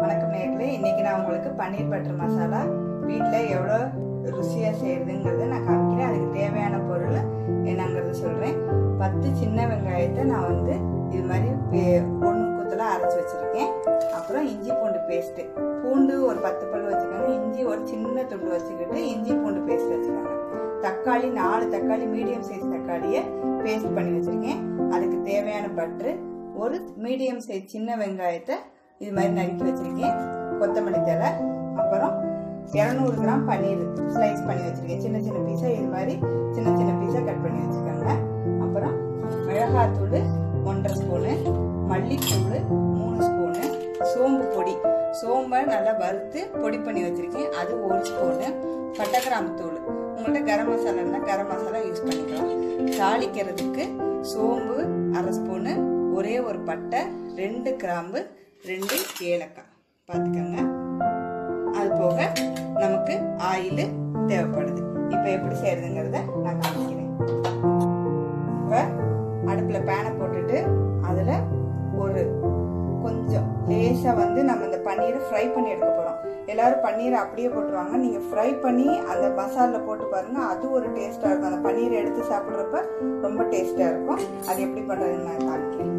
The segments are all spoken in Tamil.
வணக்கம் நேர்களே இன்னைக்கு நான் உங்களுக்கு பன்னீர் பட்டர் மசாலா வீட்டில் எவ்வளோ ருசியாக செய்யறதுங்கிறத நான் காமிக்கிறேன். அதுக்கு தேவையான பொருள் என்னங்கிறத சொல்கிறேன் பத்து சின்ன வெங்காயத்தை நான் வந்து இது மாதிரி ஒன்று குத்தலாக அரைச்சி வச்சுருக்கேன். அப்புறம் இஞ்சி பூண்டு பேஸ்ட்டு பூண்டு ஒரு பத்து பல் வச்சுக்கோங்க. இஞ்சி ஒரு சின்ன துண்டு வச்சுக்கிட்டு இஞ்சி பூண்டு பேஸ்ட் வச்சுக்கோங்க. தக்காளி நாலு தக்காளி மீடியம் சைஸ் தக்காளியை பேஸ்ட் பண்ணி வச்சுருக்கேன். அதுக்கு தேவையான பட்ரு ஒரு மீடியம் சைஸ் சின்ன வெங்காயத்தை இது மாதிரி நறுக்கி வச்சிருக்கேன். கொத்தமல்லி தழை அப்புறம் இரநூறு கிராம் பன்னீர் ஸ்லைஸ் பண்ணி வச்சிருக்கேன். சின்ன சின்ன பீஸா இது மாதிரி சின்ன சின்ன பீஸா கட் பண்ணி வச்சிருக்காங்க. அப்புறம் மிளகாத்தூள் ஒன்றரை ஸ்பூனு மல்லித்தூள் மூணு ஸ்பூனு சோம்பு பொடி. சோம்பை நல்லா வறுத்து பொடி பண்ணி வச்சிருக்கேன். அது ஒரு ஸ்பூனு. பட்டை கிராமத்தூள் தூள். உங்கள்கிட்ட கரம் மசாலா இருந்தால் கரம் மசாலா யூஸ் பண்ணிக்கலாம். தாளிக்கிறதுக்கு சோம்பு அரை ஸ்பூனு ஒரே ஒரு பட்டை ரெண்டு கிராம்பு ரெண்டு ஏலக்காய். பார்த்துக்கோங்க. அது போக நமக்கு ஆயில் தேவைப்படுது. இப்போ எப்படி செய்யறதுங்கிறத நான் காமிக்கிறேன். இப்போ அடுப்பில் பேனை போட்டுட்டு அதில் ஒரு கொஞ்சம் லேசாக வந்து நம்ம இந்த பன்னீரை ஃப்ரை பண்ணி எடுக்க போகிறோம் எல்லாரும் பன்னீரை அப்படியே போட்டுருவாங்க. நீங்கள் ஃப்ரை பண்ணி அந்த மசாலில் போட்டு பாருங்கள் அது ஒரு டேஸ்ட்டாக இருக்கும். அந்த பன்னீரை எடுத்து சாப்பிட்றப்ப ரொம்ப டேஸ்ட்டாக இருக்கும். அது எப்படி பண்ணுறதுன்னு நான் காமிக்கிறேன்.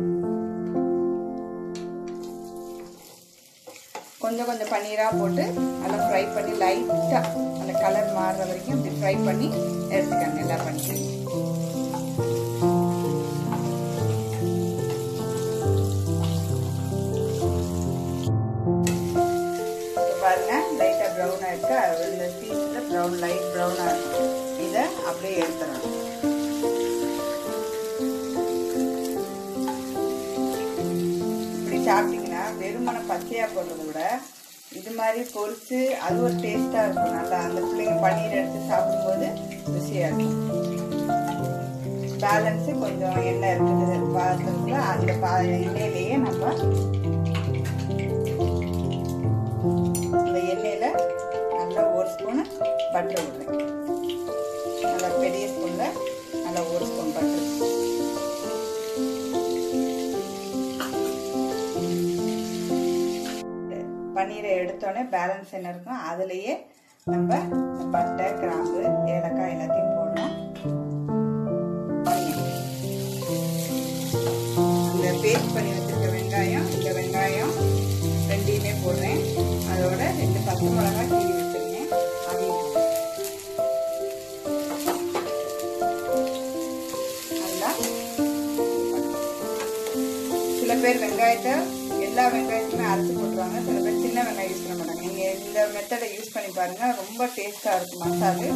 கொஞ்சம் கொஞ்சம் பன்னீராக போட்டு நல்லா ஃப்ரை பண்ணி லைட்டாக அந்த கலர் மாறுற வரைக்கும் இப்படி ஃப்ரை பண்ணி எடுத்துக்கோங்க எல்லா பன்னீரையும் பாருங்க லைட்டாக ப்ரௌனாக இருக்கு. இந்த பீஸில் ப்ரௌன் லைட் ப்ரௌனாக இருக்கும் இதை அப்படியே எடுத்துடணும். பச்சையாக போடுறத விட இது மாதிரி பொறித்து அது ஒரு டேஸ்ட்டாக இருக்கும். நல்லா அந்த பிள்ளைங்க பன்னீர் எடுத்து சாப்பிடும்போது ருசியாக இருக்கும். பேலன்ஸு கொஞ்சம் எண்ணெய் இருக்குது. பாத்திரத்தில் அந்த பா எண்ணெயிலேயே நம்ம அந்த எண்ணெயில் நல்லா ஒரு ஸ்பூனு பட்டர் விடுறேன் பன்னீரை எடுத்தோடனே பேலன்ஸ் என்ன இருக்கும் அதுலேயே நம்ம பட்டை கிராம்பு ஏலக்காய் எல்லாத்தையும் போடணும். இந்த பேஸ்ட் பண்ணி வச்சிருக்க வெங்காயம் இந்த வெங்காயம் ரெண்டையுமே போடுறேன். அதோட ரெண்டு பச்சை மிளகாய் கீழே அதையும் நல்லா சில பேர் வெங்காயத்தை எல்லா வெங்காயத்துமே அரைச்சி போட்டுருவாங்க சில பேர் வெங்காயம் யூஸ் பண்ண மாட்டாங்க. நீங்கள் இந்த மெத்தடை யூஸ் பண்ணி பாருங்கள் ரொம்ப டேஸ்ட்டாக இருக்கும் மசாலு.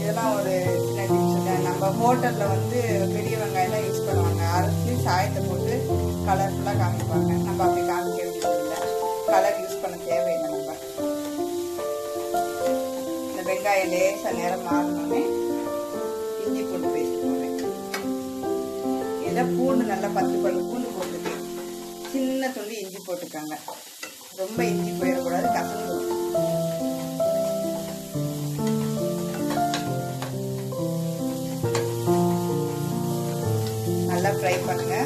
இதெல்லாம் ஒரு சின்ன டிப்ஸ் தான் நம்ம ஹோட்டலில் வந்து பெரிய வெங்காயம் தான் யூஸ் பண்ணுவாங்க. அரைச்சி சாயத்தை போட்டு கலர்ஃபுல்லாக காமிப்பாங்க. நம்ம அப்படி காமிக்கிறது வேண்டியதில்லை. கலர் யூஸ் பண்ண தேவையில்லை நம்ம. இந்த வெங்காயம் லேசாக நேரம் மாறினோடனே இதில் பூண்டு நல்லா பத்து பல்லு பூண்டு போட்டுக்கு சின்ன துண்டு இஞ்சி போட்டுக்காங்க. ரொம்ப இஞ்சி போயிடக்கூடாது கசந்து நல்லா ஃப்ரை பண்ணுங்க.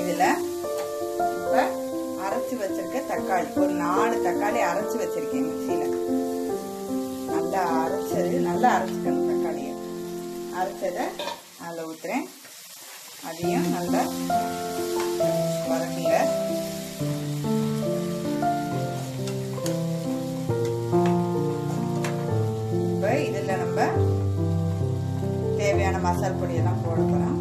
இதில் இப்ப அரைச்சு வச்சிருக்க தக்காளி ஒரு நாலு தக்காளி அரைச்சு வச்சிருக்கேன் மிக்சியில. நல்லா அரைச்சிக்கணும் தக்காளியை. அரைச்சதை அதில் ஊற்றுறேன் அதையும் நல்லா வதக்குங்க. இப்போ இதில் நம்ம தேவையான மசால் பொடியெல்லாம் போட போகிறோம்.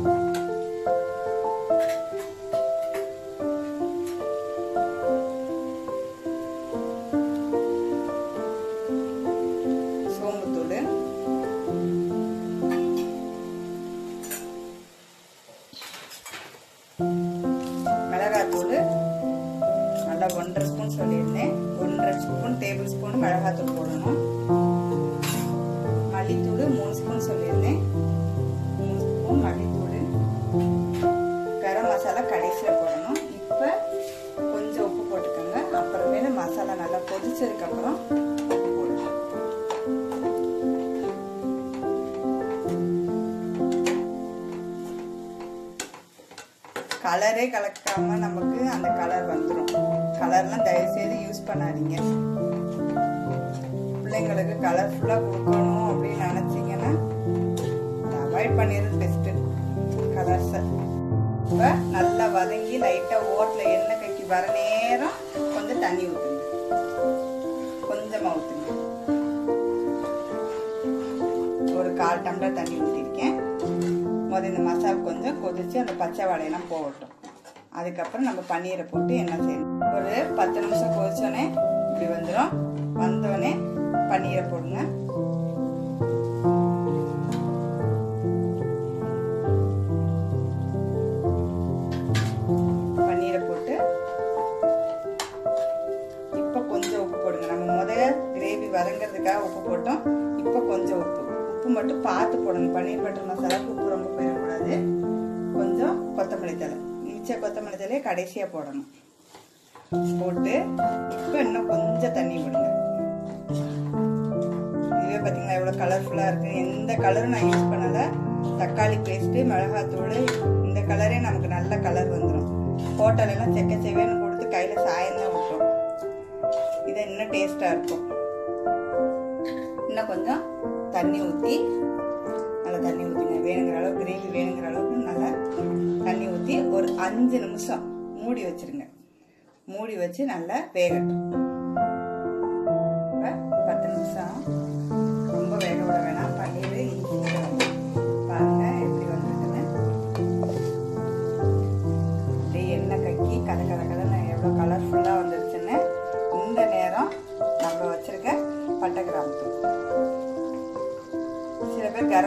கலரே கலக்காம நமக்கு அந்த கலர் வந்துடும் கலர்லாம் தயவுசெய்து யூஸ் பண்ணாதீங்க. பிள்ளைங்களுக்கு கலர்ஃபுல்லாக கொடுக்கணும் அப்படின்னு நினச்சிங்கன்னா அவாய்ட் பண்ணிடுறது பெஸ்ட்டு கலர்ஸை இப்போ நல்லா வதங்கி லைட்டாக ஓட்டில் எண்ணெய் கக்கி வர நேரம் கொஞ்சம் தண்ணி ஊற்றுங்க கொஞ்சமாக ஊற்றுங்க ஒரு கால் டம்ளர் தண்ணி ஊற்றிருக்கேன் முதல்ல இந்த மசாலா கொஞ்சம் கொதித்து அந்த பச்சை வாடையெல்லாம் போகட்டும். அதுக்கப்புறம் நம்ம பன்னீரை போட்டு என்ன செய்யணும் ஒரு பத்து நிமிஷம் கொதிச்சோடனே இப்படி வந்துடும் வந்தோடனே பன்னீரை போடுங்க. உப்பு மட்டும் பார்த்து போடணும். பன்னீர் பட்டர் மசாலாவுக்கு உப்பு ரொம்ப போயிடக்கூடாது கொஞ்சம் கொத்தமல்லி தலை மிச்ச கொத்தமல்லி தலையை கடைசியாக போடணும். போட்டு இப்போ இன்னும் கொஞ்சம் தண்ணி விடுங்க. இதுவே பார்த்தீங்களா எவ்வளோ கலர்ஃபுல்லாக இருக்குது எந்த கலரும் நான் யூஸ் பண்ணலை. தக்காளி பேஸ்ட்டு மிளகாத்தூள் இந்த கலரே நமக்கு நல்ல கலர் வந்துடும் ஹோட்டலெல்லாம் செக்க செவேன்னு கொடுத்து கையில் சாயந்தான் விட்டோம் இது இன்னும் டேஸ்ட்டாக இருக்கும். இன்னும் கொஞ்சம் தண்ணி ஊற்றி நல்லா தண்ணி ஊற்றிங்க வேணுங்கிற அளவுக்கு கிரேவி வேணுங்கிற அளவுக்கு நல்லா தண்ணி ஊற்றி ஒரு அஞ்சு நிமிஷம் மூடி வச்சிருங்க. மூடி வச்சு நல்லா வேகட்டும்.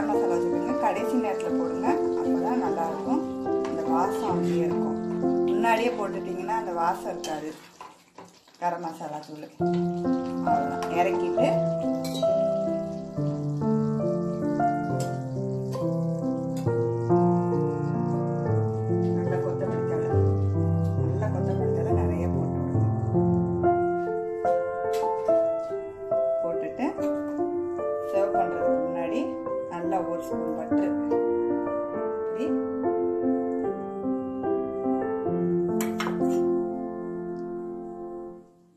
கரம் மசாலா வச்சுக்கோங்க கடைசி நேரத்தில் போடுங்க. அப்போ தான் நல்லாயிருக்கும். அந்த வாசம் அப்படியே இருக்கும். முன்னாடியே போட்டுட்டிங்கன்னா அந்த வாசம் இருக்காது. கரம் மசாலா தூள். அவ்வளோதான் இறக்கிட்டு ஸ்பூன் பட்டர்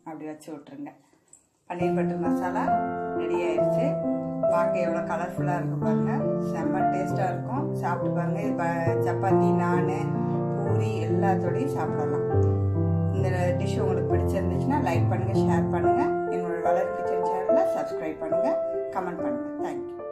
அப்படி வச்சு விட்ருங்க பன்னீர் பட்டர் மசாலா ரெடி ஆயிடுச்சு. பார்க்க எவ்வளோ கலர்ஃபுல்லாக இருக்கும் பாருங்க. செம்ம டேஸ்ட்டாக இருக்கும். சாப்பிட்டு பாருங்க. இது ப- சப்பாத்தி நான் பூரி எல்லாத்தோடையும் சாப்பிடலாம். இந்த டிஷ் உங்களுக்கு பிடிச்சிருந்துச்சுன்னா லைக் பண்ணுங்கள் ஷேர் பண்ணுங்கள் என்னோட வளர் கிச்சன் சப்ஸ்கிரைப் பண்ணுங்கள் கமெண்ட் பண்ணுங்கள் தேங்க்யூ